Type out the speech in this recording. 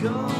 She